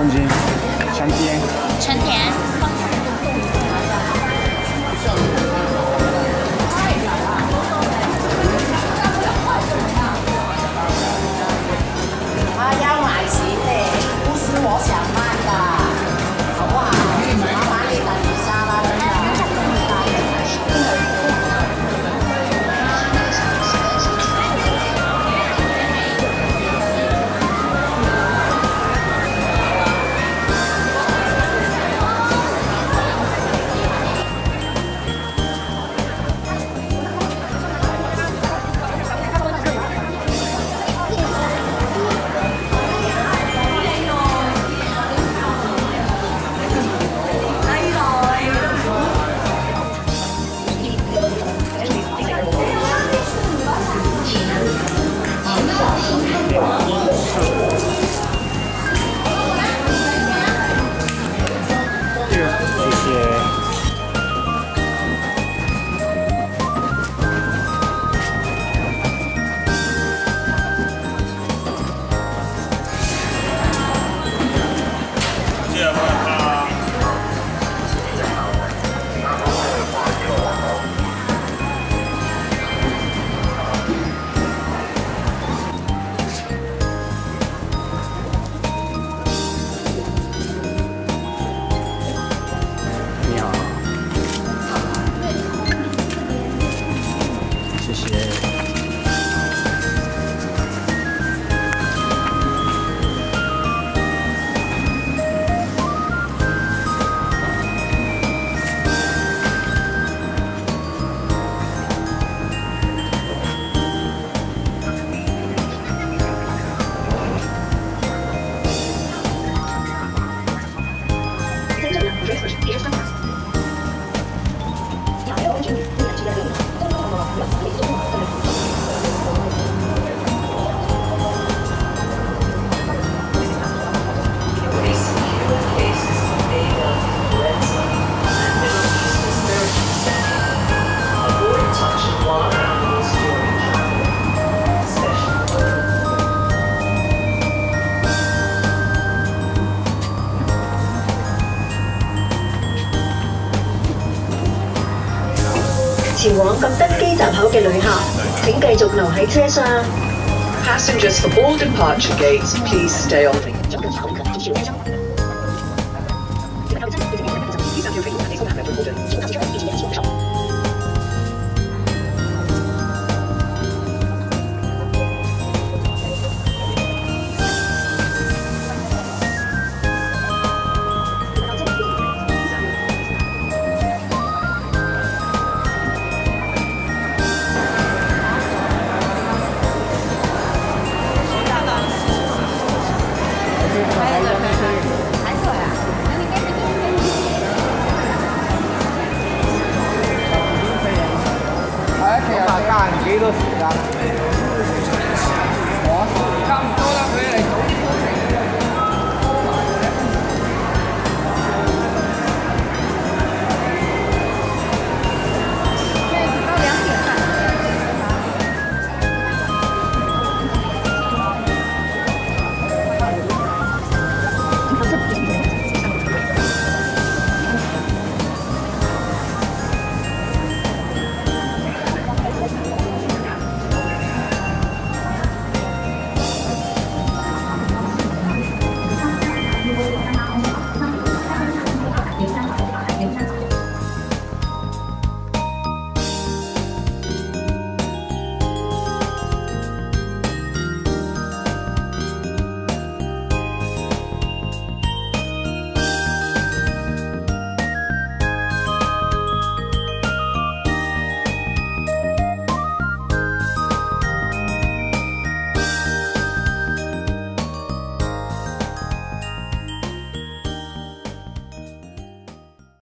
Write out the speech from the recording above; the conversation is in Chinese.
香甜，纯甜。前往金德基站口嘅旅客，请继续留喺车上。